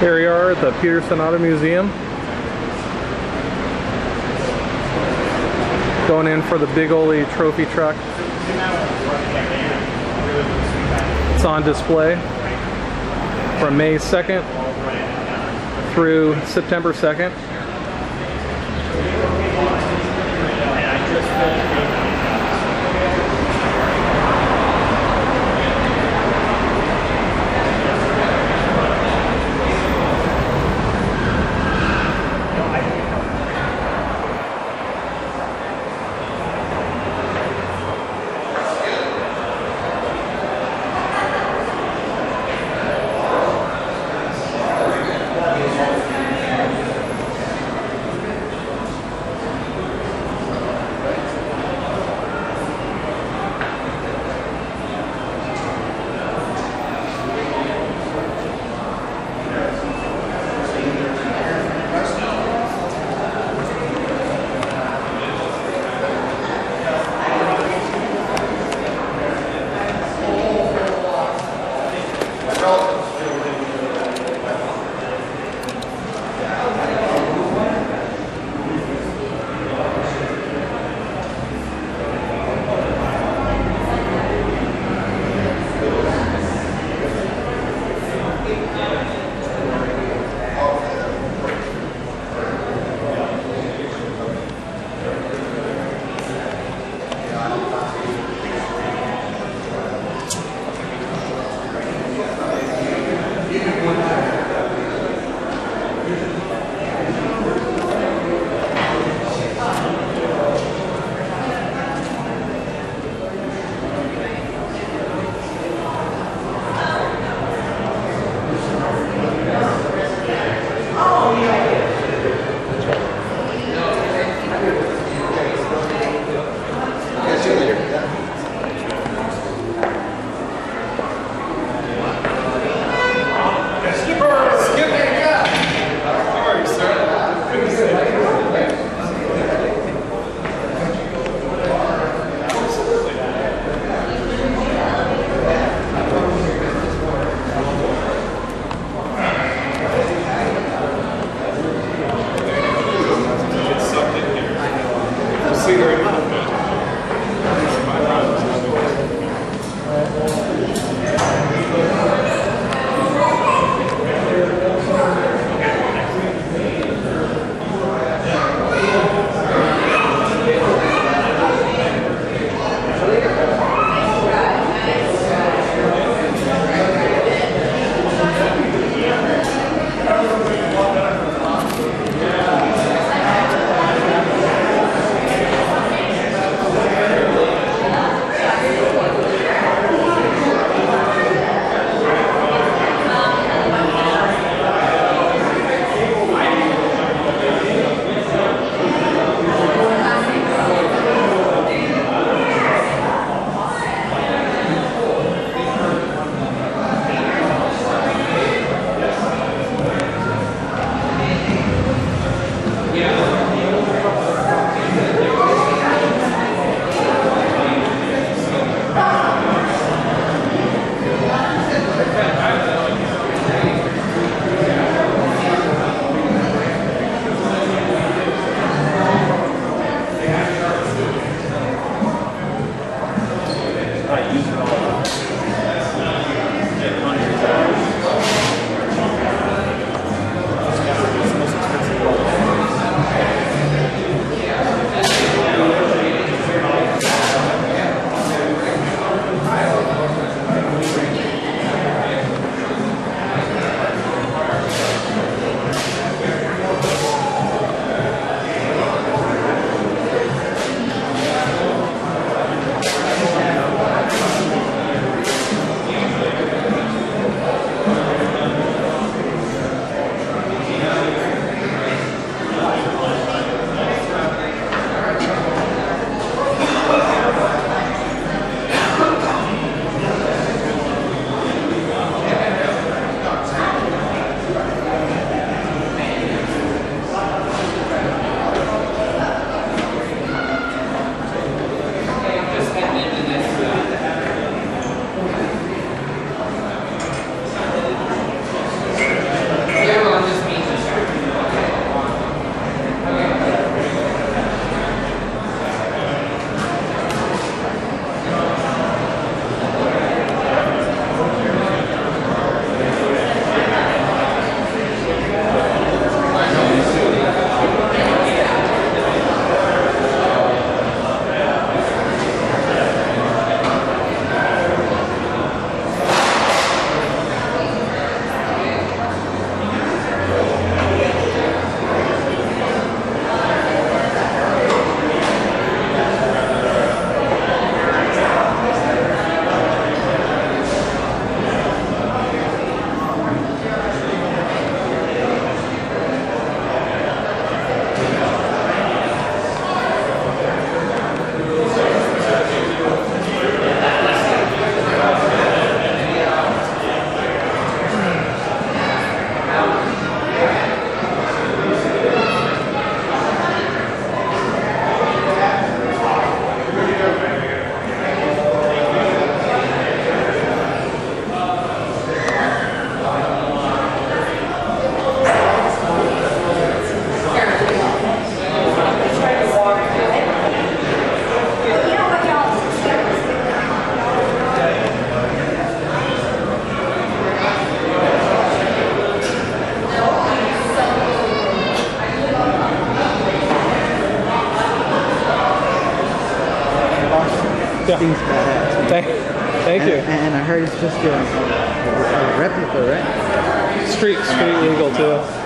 Here we are at the Petersen Auto Museum. Going in for the Big Oly trophy truck. It's on display from May 2nd through September 2nd. Just a, a replica, right? Street street legal too.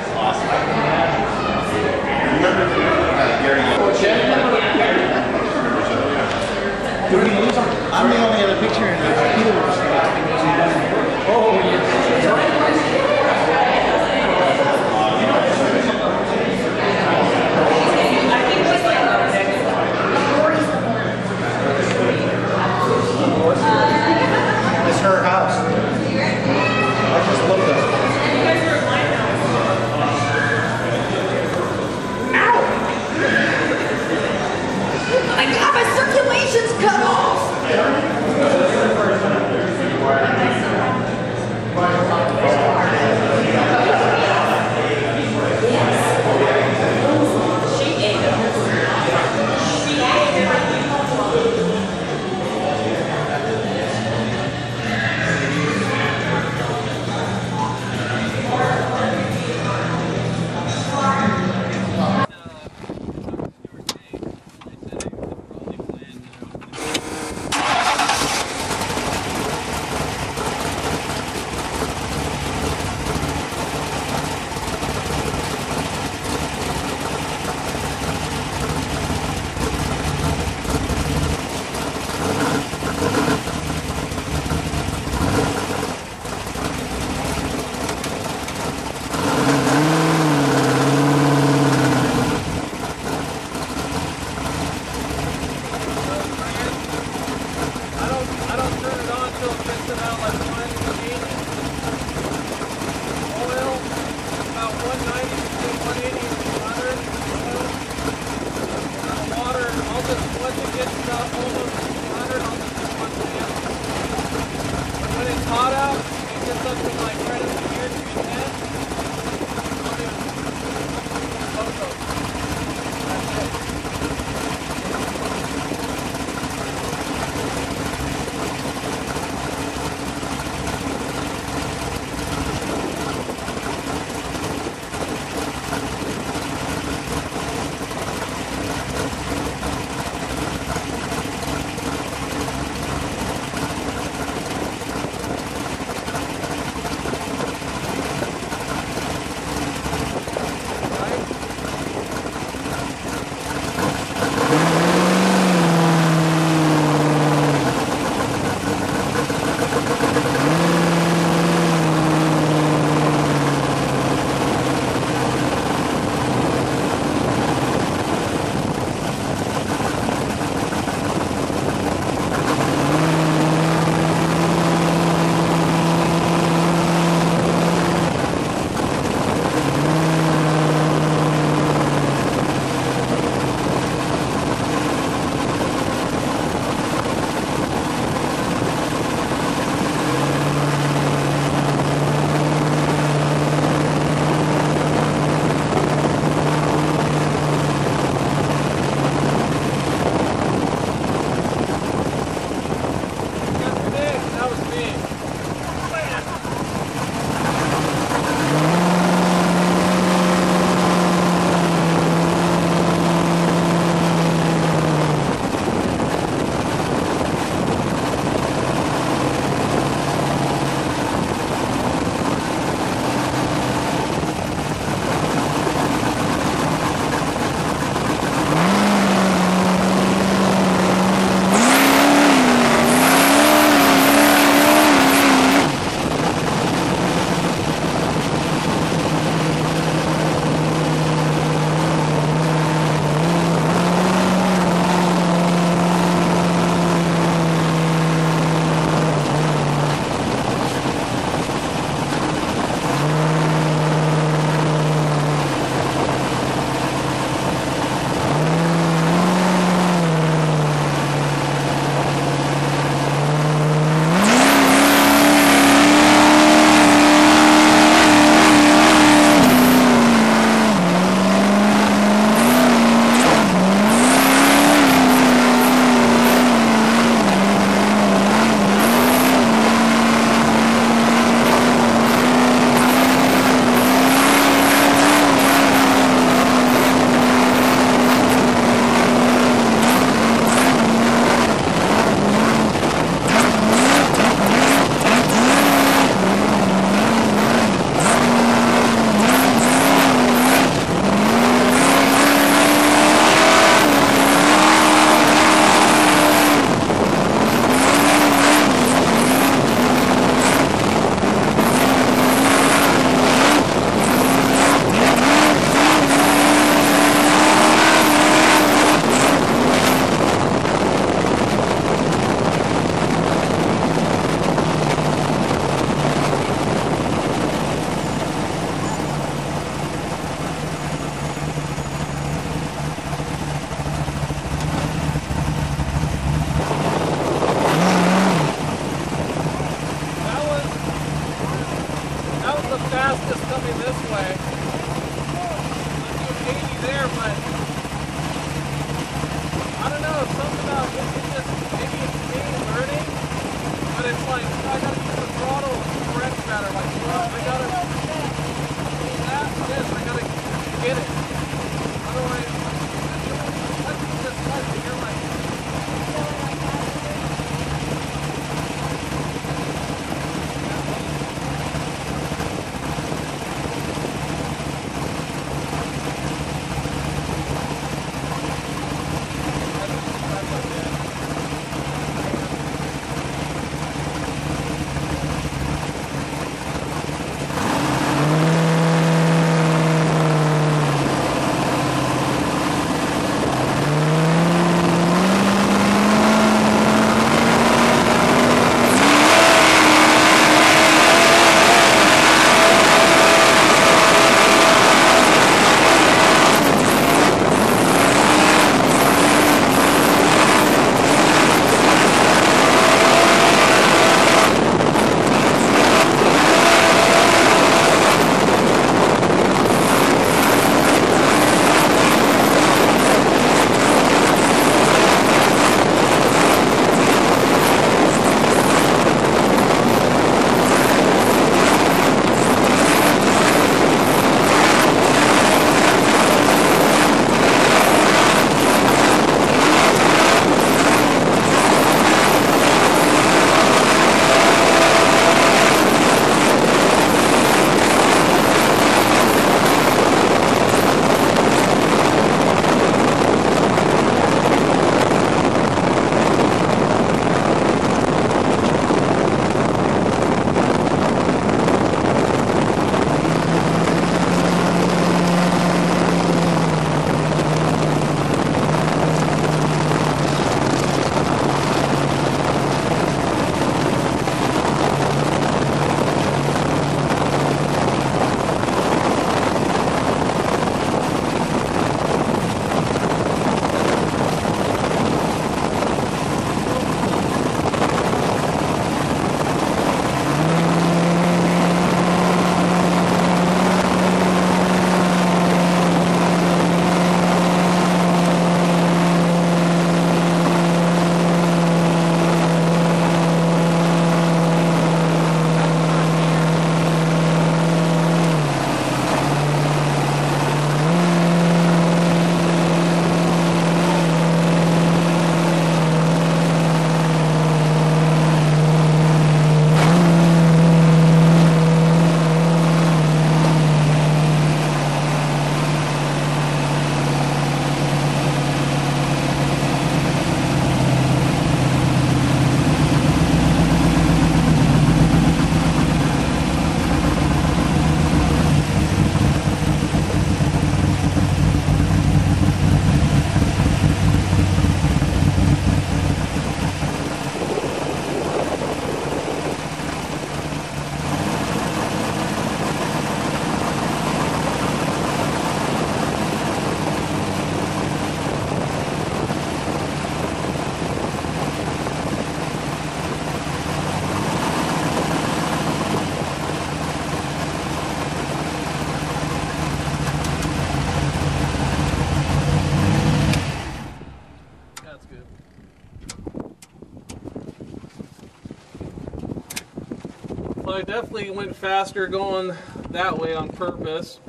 I definitely went faster going that way on purpose.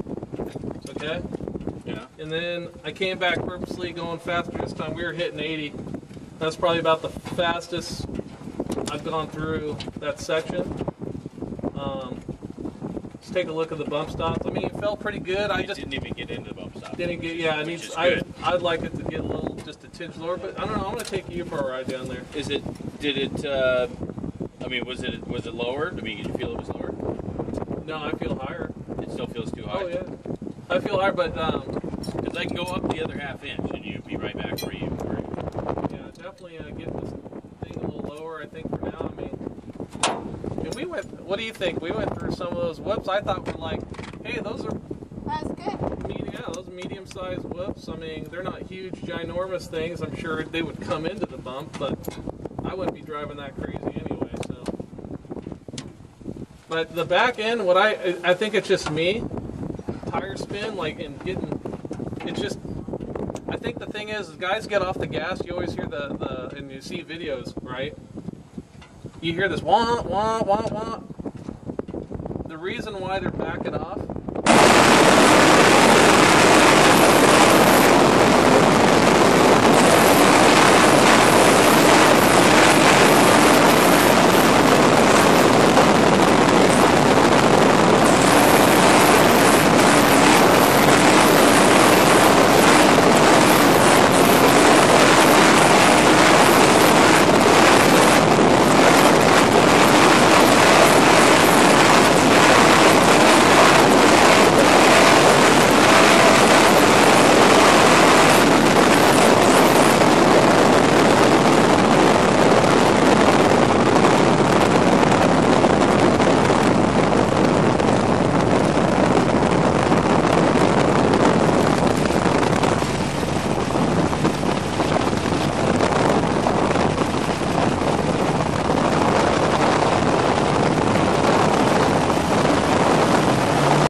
Okay? Yeah. And then I came back purposely going faster this time. We were hitting 80. That's probably about the fastest I've gone through that section. Um, let's take a look at the bump stops. I mean, it felt pretty good. I I just didn't even get into the bump stop. didn't get, yeah, needs, is I. I'd like it to get a little, just a tinge lower, but I don't know. I'm going to take you for a ride down there. Is it? Did it? Uh, I mean, was it? Was it lower? I mean, did you feel it was lower? No, I feel higher. It still feels too high. Oh, yeah. I feel higher, but um, Because I can go up the other half inch and you'd be right back where you were. Yeah, definitely uh, get this thing a little lower. I think for now. I mean, and we went. What do you think? We went through some of those whoops. I thought were like, hey, those are That's good. medium. Yeah, those medium-sized whoops. I mean, they're not huge, ginormous things. I'm sure they would come into the bump, but I wouldn't be driving that crazy But the back end, what I I think it's just me, tire spin, like and getting, it's just. I think the thing is, guys get off the gas. You always hear the the and you see videos, right? You hear this wah wah wah wah. The reason why they're backing off